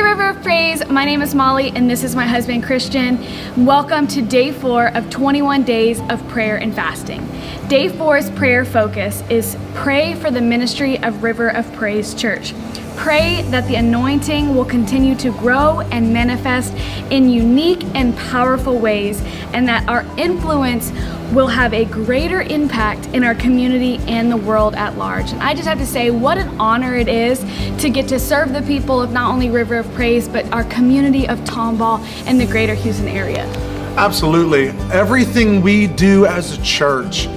River of Praise, my name is Molly and this is my husband Christian. Welcome to day four of 21 days of prayer and fasting. Day four's prayer focus is pray for the ministry of River of Praise Church. Pray that the anointing will continue to grow and manifest in unique and powerful ways, and that our influence will have a greater impact in our community and the world at large. And I just have to say, what an honor it is to get to serve the people of not only River of Praise, but our community of Tomball and the greater Houston area. Absolutely. Everything we do as a church,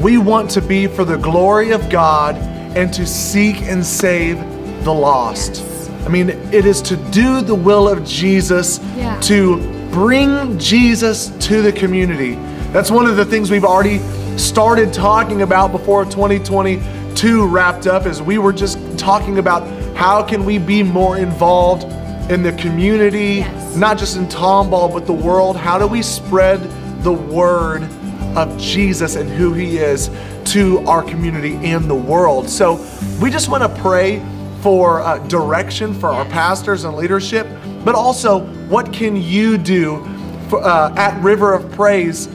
we want to be for the glory of God and to seek and save the lost. I mean, it is to do the will of Jesus, Yeah. to bring Jesus to the community. That's one of the things we've already started talking about before 2022 wrapped up is we were just talking about how can we be more involved in the community, Yes. not just in Tomball, but the world. How do we spread the word of Jesus and who he is to our community and the world? So we just want to pray for uh, direction for our pastors and leadership, but also what can you do for, uh, at River of Praise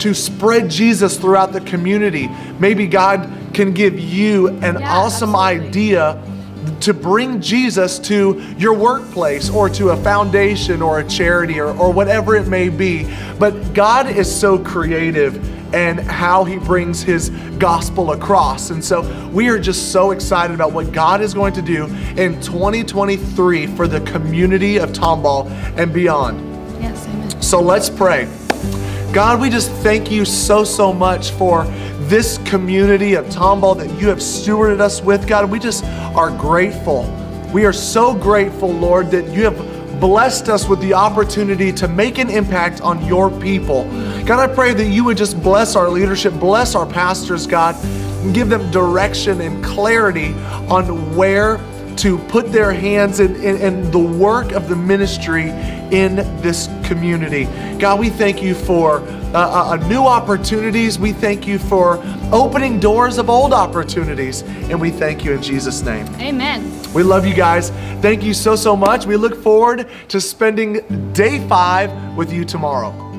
to spread Jesus throughout the community? Maybe God can give you an Yeah, awesome absolutely. idea to bring Jesus to your workplace or to a foundation or a charity or, or whatever it may be. But God is so creative and how he brings his gospel across. And so we are just so excited about what God is going to do in 2023 for the community of Tomball and beyond. Yes, amen. So let's pray. God, we just thank you so, so much for this community of Tomball that you have stewarded us with. God, we just are grateful. We are so grateful, Lord, that you have blessed us with the opportunity to make an impact on your people. God, I pray that you would just bless our leadership, bless our pastors, God, and give them direction and clarity on where to put their hands in, in, in the work of the ministry in this community. God, we thank you for uh, uh, uh, new opportunities. We thank you for opening doors of old opportunities. And we thank you in Jesus' name. Amen. We love you guys. Thank you so, so much. We look forward to spending day five with you tomorrow.